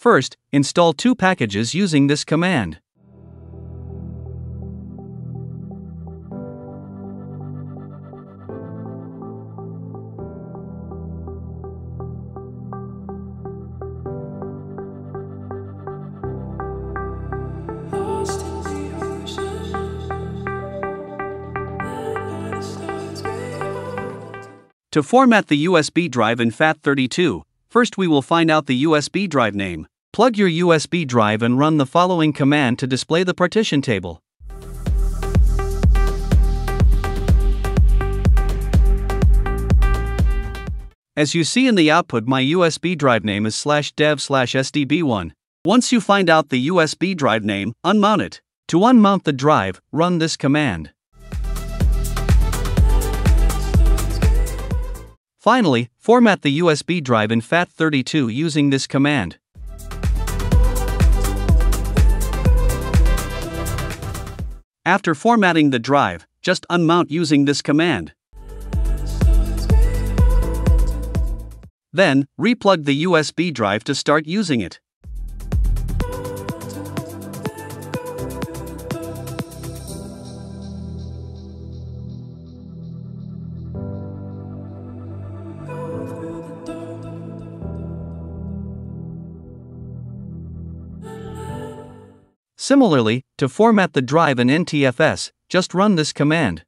First, install two packages using this command. Lost in the ocean. Where the stars way To format the USB drive in FAT32, first we will find out the USB drive name. Plug your USB drive and run the following command to display the partition table. As you see in the output, my USB drive name is slash dev slash SDB1. Once you find out the USB drive name, unmount it. To unmount the drive, run this command. Finally, format the USB drive in FAT32 using this command. After formatting the drive, just unmount using this command. Then, replug the USB drive to start using it. Similarly, to format the drive in NTFS, just run this command.